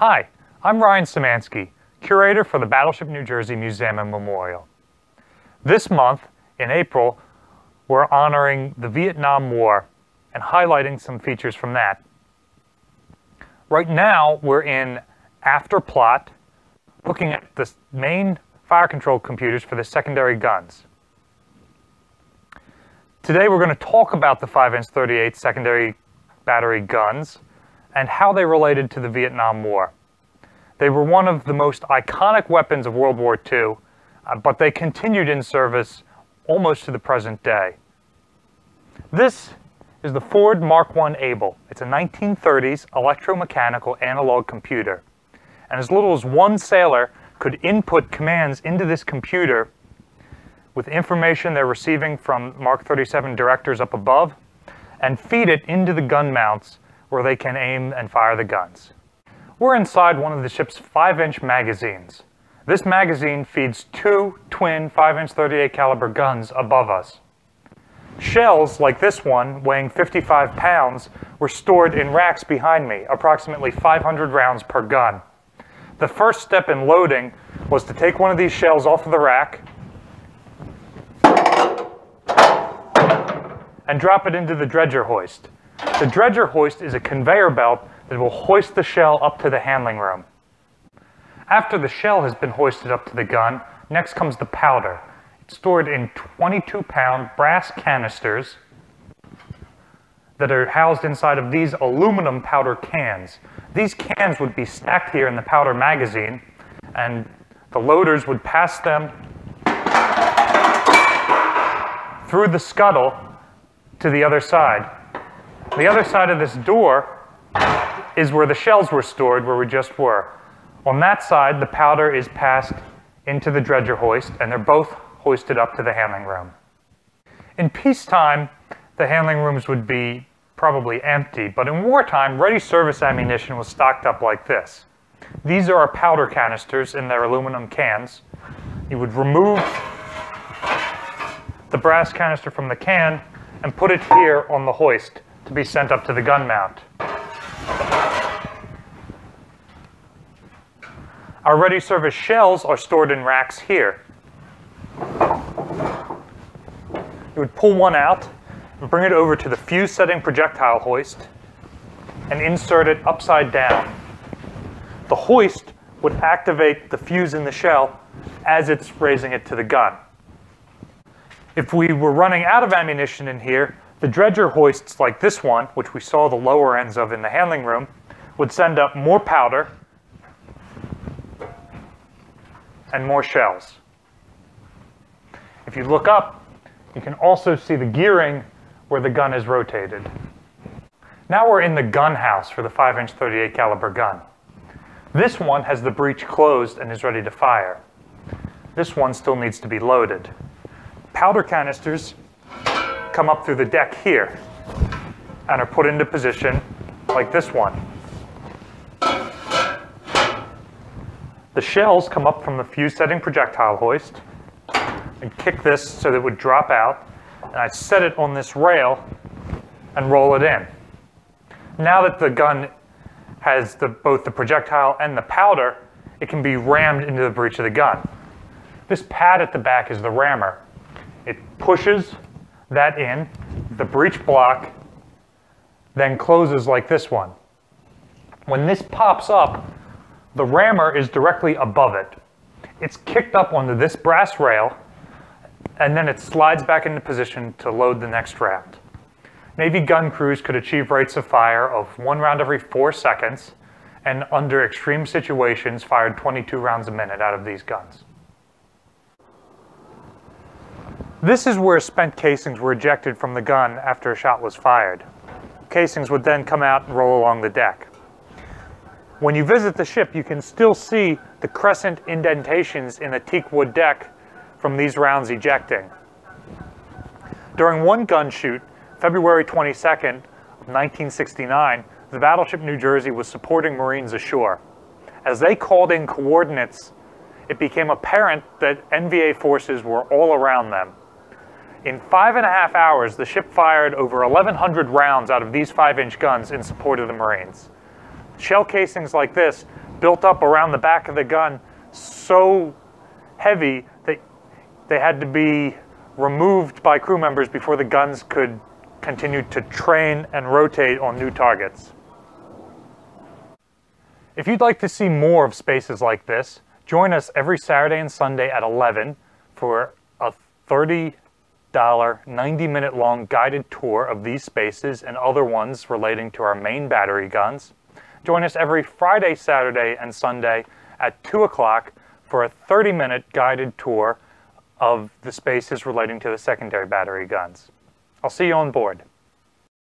Hi, I'm Ryan Szymanski, curator for the Battleship New Jersey Museum and Memorial. This month, in April, we're honoring the Vietnam War and highlighting some features from that. Right now, we're in aft plot, looking at the main fire control computers for the secondary guns. Today we're going to talk about the 5-inch 38 secondary battery guns and how they related to the Vietnam War. They were one of the most iconic weapons of World War II, uh, but they continued in service almost to the present day. This is the Ford Mark I Able. It's a 1930s electromechanical analog computer. And as little as one sailor could input commands into this computer with information they're receiving from Mark 37 directors up above and feed it into the gun mounts where they can aim and fire the guns. We're inside one of the ship's 5-inch magazines. This magazine feeds two twin 5-inch 38 caliber guns above us. Shells like this one, weighing 55 pounds, were stored in racks behind me, approximately 500 rounds per gun. The first step in loading was to take one of these shells off of the rack and drop it into the dredger hoist. The dredger hoist is a conveyor belt that will hoist the shell up to the handling room. After the shell has been hoisted up to the gun, next comes the powder. It's stored in 22-pound brass canisters that are housed inside of these aluminum powder cans. These cans would be stacked here in the powder magazine, and the loaders would pass them through the scuttle to the other side. The other side of this door is where the shells were stored, where we just were. On that side, the powder is passed into the dredger hoist, and they're both hoisted up to the handling room. In peacetime, the handling rooms would be probably empty, but in wartime, ready service ammunition was stocked up like this. These are our powder canisters in their aluminum cans. You would remove the brass canister from the can and put it here on the hoist to be sent up to the gun mount. Our ready service shells are stored in racks here. You would pull one out and bring it over to the fuse setting projectile hoist and insert it upside down. The hoist would activate the fuse in the shell as it's raising it to the gun. If we were running out of ammunition in here, the dredger hoists like this one, which we saw the lower ends of in the handling room, would send up more powder and more shells. If you look up, you can also see the gearing where the gun is rotated. Now we're in the gun house for the 5-inch 38 caliber gun. This one has the breech closed and is ready to fire. This one still needs to be loaded powder canisters come up through the deck here and are put into position like this one. The shells come up from the fuse setting projectile hoist and kick this so that it would drop out. And I set it on this rail and roll it in. Now that the gun has the, both the projectile and the powder, it can be rammed into the breech of the gun. This pad at the back is the rammer. It pushes that in, the breech block then closes like this one. When this pops up, the rammer is directly above it. It's kicked up onto this brass rail, and then it slides back into position to load the next round. Navy gun crews could achieve rates of fire of one round every four seconds, and under extreme situations, fired 22 rounds a minute out of these guns. This is where spent casings were ejected from the gun after a shot was fired. Casings would then come out and roll along the deck. When you visit the ship, you can still see the crescent indentations in the teak wood deck from these rounds ejecting. During one gun shoot, February 22nd of 1969, the battleship New Jersey was supporting Marines ashore. As they called in coordinates, it became apparent that NVA forces were all around them. In five and a half hours, the ship fired over 1,100 rounds out of these 5-inch guns in support of the Marines. Shell casings like this built up around the back of the gun so heavy that they had to be removed by crew members before the guns could continue to train and rotate on new targets. If you'd like to see more of spaces like this, join us every Saturday and Sunday at 11 for a 30 90 minute long guided tour of these spaces and other ones relating to our main battery guns. Join us every Friday, Saturday, and Sunday at 2 o'clock for a 30 minute guided tour of the spaces relating to the secondary battery guns. I'll see you on board.